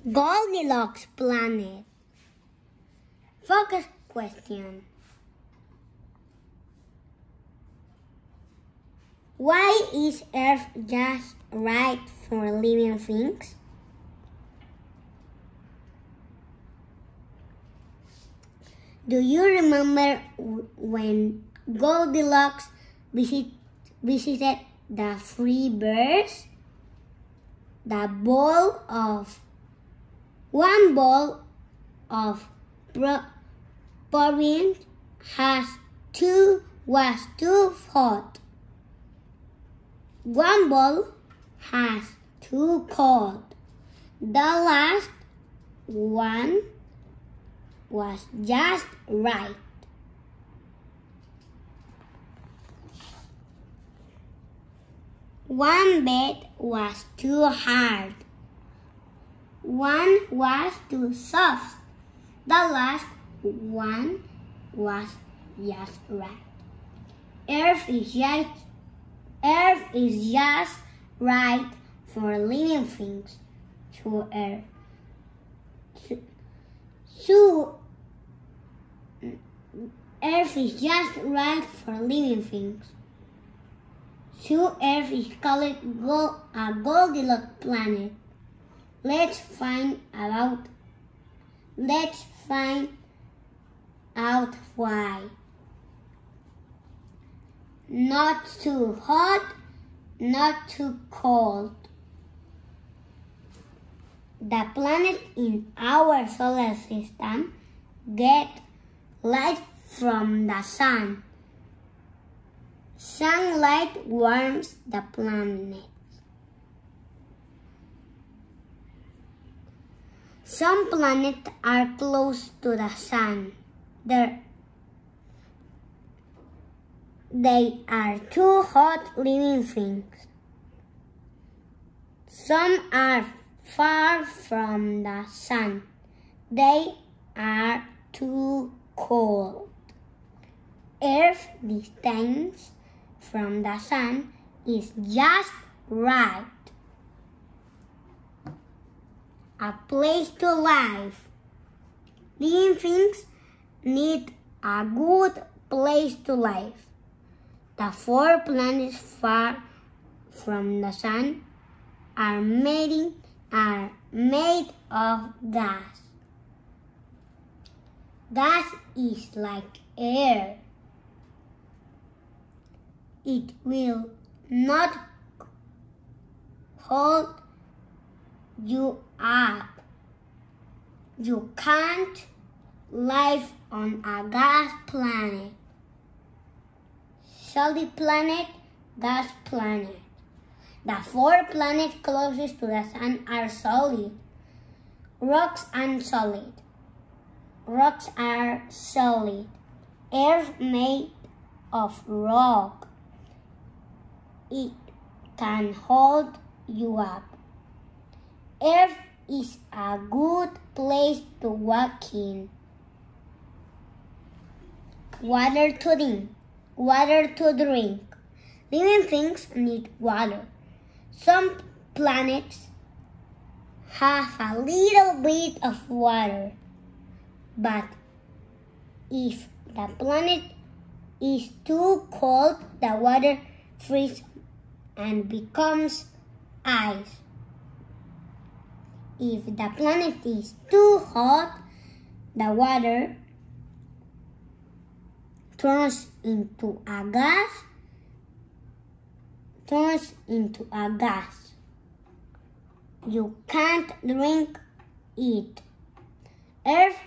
Goldilocks planet. Focus question. Why is Earth just right for living things? Do you remember when Goldilocks visit, visited the three bears? The bowl of one bowl of porridge has two was too hot. One bowl has too cold. The last one was just right. One bed was too hard. One was too soft. The last one was just right. Earth is just, Earth is just right for living things to Earth. So, Earth is just right for living things. So Earth is called a Goldilocks planet. Let's find out. Let's find out why. Not too hot, not too cold. The planet in our solar system get light from the sun. Sunlight warms the planet. Some planets are close to the sun. They're, they are too hot living things. Some are far from the sun. They are too cold. Earth distance from the sun is just right. A place to live. Living things need a good place to live. The four planets far from the sun are made are made of gas. Gas is like air. It will not hold you up. You can't live on a gas planet. Solid planet, gas planet. The four planets closest to the sun are solid. Rocks and solid. Rocks are solid. Earth made of rock. It can hold you up. Earth is a good place to walk in. Water to drink. Water to drink. Living things need water. Some planets have a little bit of water, but if the planet is too cold, the water freezes and becomes ice. If the planet is too hot, the water turns into a gas turns into a gas. You can't drink it. Earth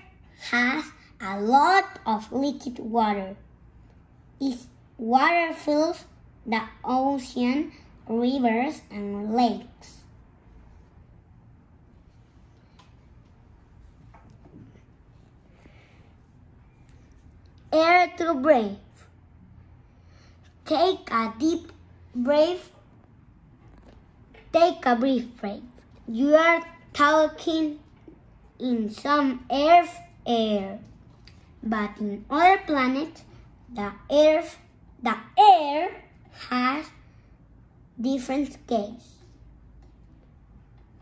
has a lot of liquid water. Its water fills the ocean, rivers, and lakes. Air to breathe. Take a deep breath. take a brief break. You are talking in some Earth air, but in other planets, the Earth, the air has different gases.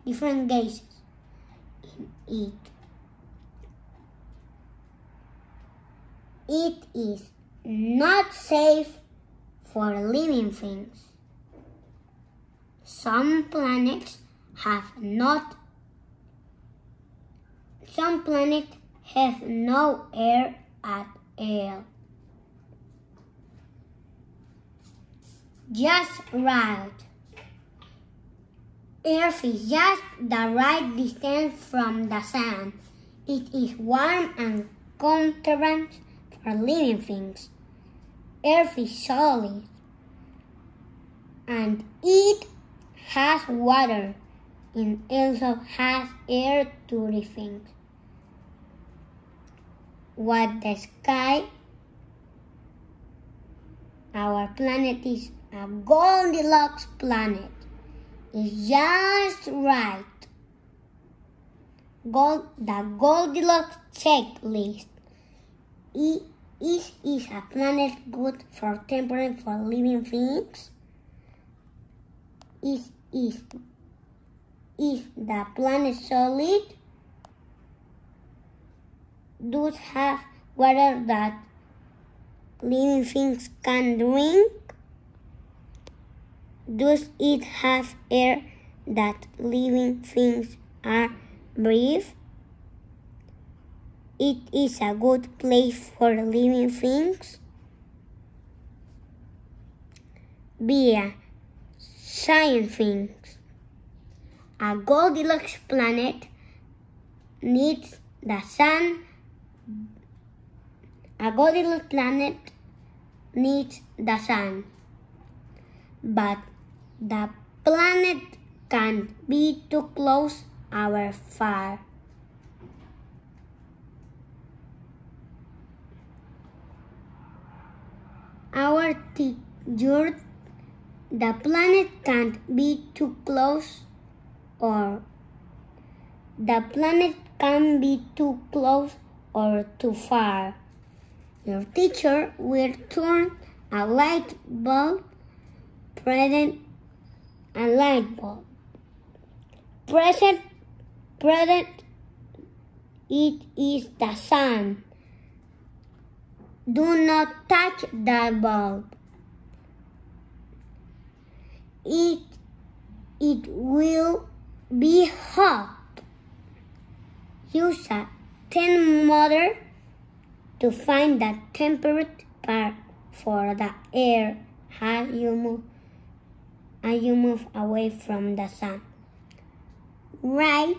Different gases. In it. It is not safe for living things. Some planets have not some planets have no air at all. Just right. Earth is just the right distance from the sun. It is warm and comfortable for living things. Is solid and it has water and also has air to things. What the sky, our planet is a Goldilocks planet. It's just right. Gold, the Goldilocks checklist. It is, is a planet good for temperate for living things? Is, is, is the planet solid? Does have water that living things can drink? Does it have air that living things are breathe? It is a good place for living things. Be a science things. A Goldilocks planet needs the sun. A Goldilocks planet needs the sun. But the planet can't be too close or far. Our teacher, the planet can't be too close or the planet can be too close or too far. Your teacher will turn a light bulb present a light bulb. Present, present, it is the sun. Do not touch the bulb. It, it will be hot. Use a thermometer to find the temperature for the air as you move and you move away from the sun. Write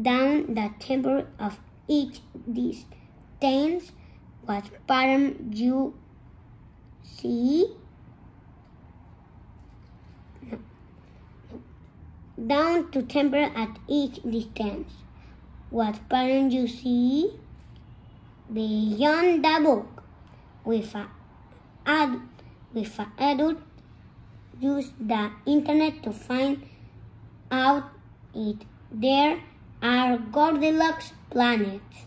down the temperature of each distance, what pattern do you see. Down to temperature at each distance, what pattern do you see beyond the book with a ad, with a adult use the internet to find out it. There are Goldilocks planets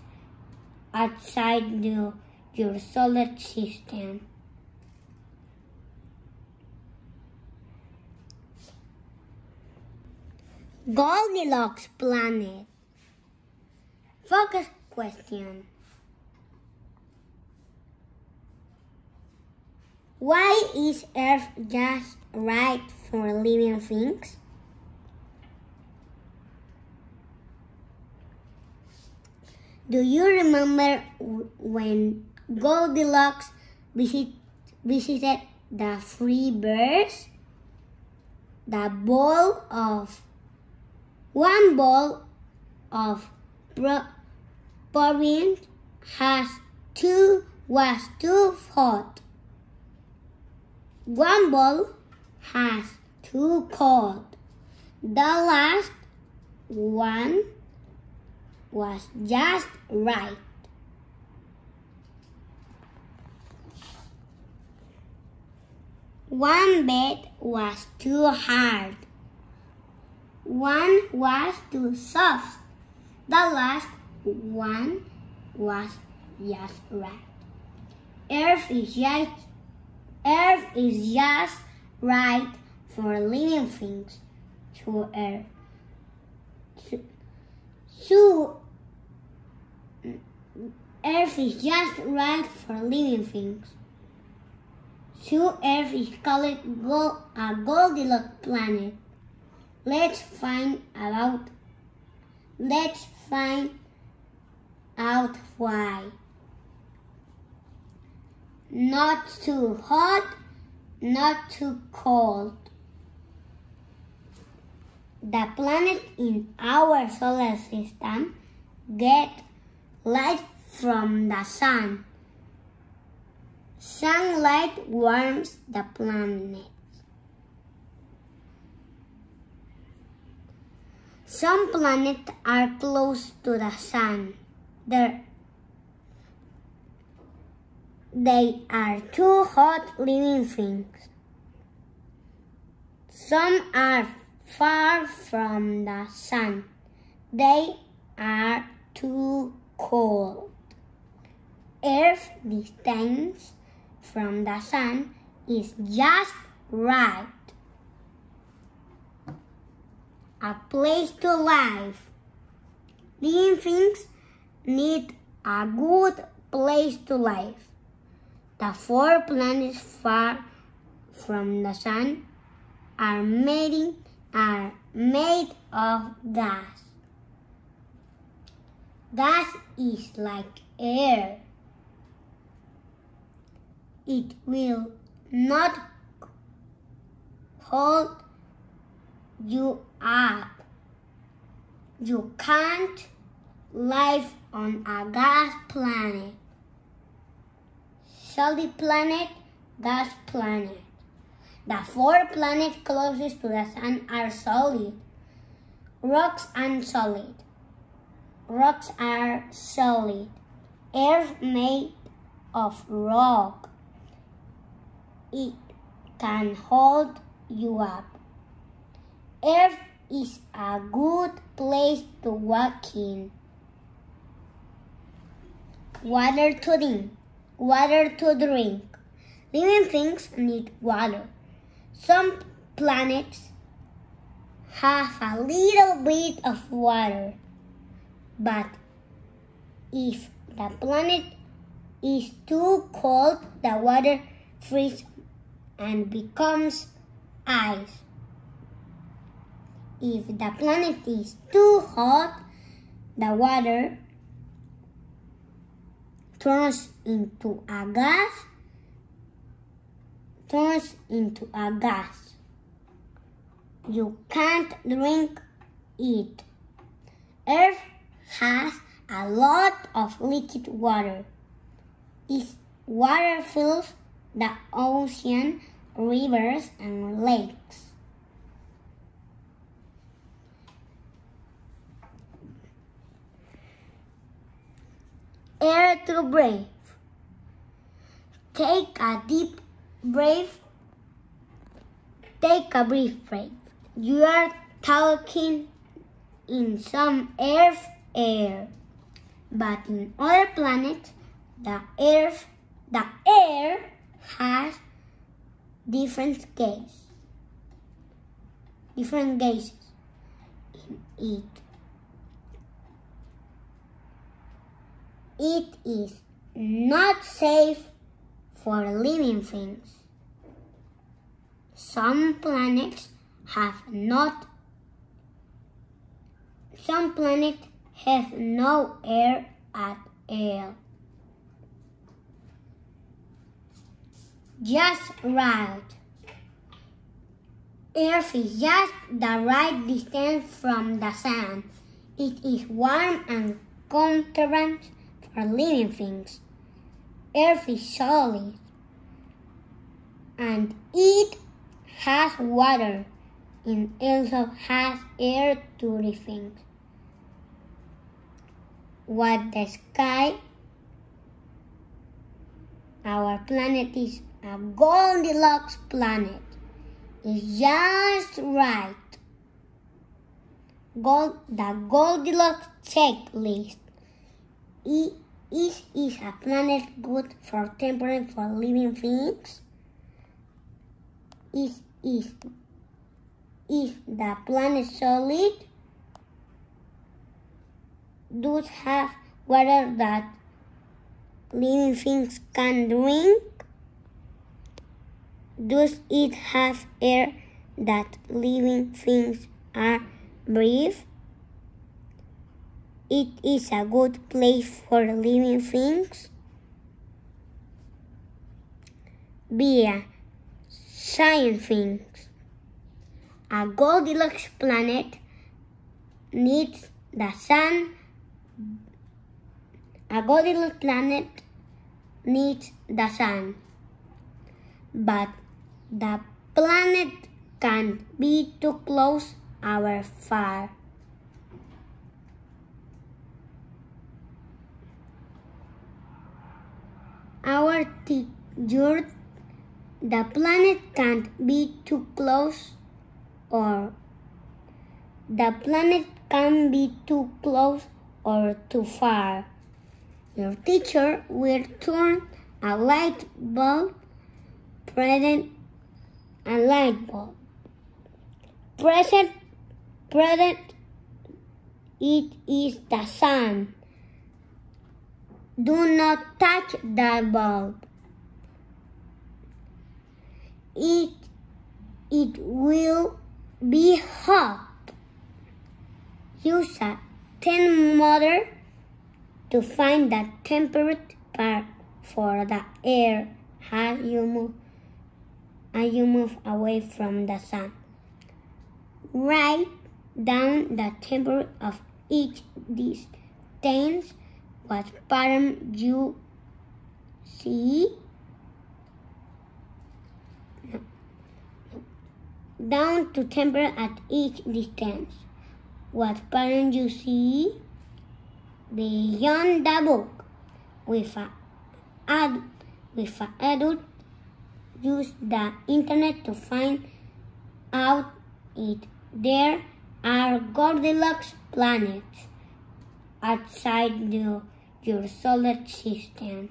outside the, your solar system. Goldilocks planet. Focus question. Why is Earth just right for living things? Do you remember when Goldilocks visit, visited the three bears? The bowl of one bowl of porridge has two was too hot. One bowl has two cold. The last one was just right. One bed was too hard. One was too soft. The last one was just right. Earth is just Earth is just right for living things to Earth. So, is just right for living things. So Earth is called a Goldilocks planet. Let's find out. Let's find out why. Not too hot, not too cold. The planet in our solar system get light from the sun. Sunlight warms the planet. Some planets are close to the sun. They're, they are too hot living things. Some are far from the sun. They are too cold. Earth distance from the sun is just right. A place to live. Living things need a good place to live. The four planets far from the sun are made, are made of gas. Gas is like air. It will not hold you up. You can't live on a gas planet. Solid planet, gas planet. The four planets closest to the sun are solid. Rocks and solid. Rocks are solid. Earth made of rock. It can hold you up. Earth is a good place to walk in. Water to drink. Water to drink. Living things need water. Some planets have a little bit of water, but if the planet is too cold, the water freezes and becomes ice. If the planet is too hot, the water turns into a gas turns into a gas. You can't drink it. Earth has a lot of liquid water. This water fills the ocean, rivers, and lakes. Air to breathe. Take a deep breath. Take a brief breath. You are talking in some Earth air, but in other planets, the Earth, the air has different gases. Different gases in it. It is not safe for living things. Some planets have not some planets have no air at all. Just right. Earth is just the right distance from the sun. It is warm and comfortable for living things. Earth is solid and it has water and also has air to breathe. What the sky, our planet is a Goldilocks planet. It's just right. Gold, the Goldilocks checklist. Is, is a planet good for temperate for living things? Is, is, is the planet solid? Does have water that living things can drink? Does it have air that living things are breathe? It is a good place for living things. Be a science things. A Goldilocks planet needs the sun. A Goldilocks planet needs the sun. But the planet can't be too close or far. Our teacher, the planet can't be too close or the planet can't be too close or too far. Your teacher will turn a light bulb present a light bulb. Present, present, it is the sun. Do not touch that bulb. It, it will be hot. Use a thermometer to find the temperature for the air as you move and you move away from the sun. Write down the temperature of each distance, what pattern you see. Down to temper at each distance, what pattern you see. Beyond the book, with a ad, with a adult use the internet to find out it. There are Goldilocks planets outside the, your solar system.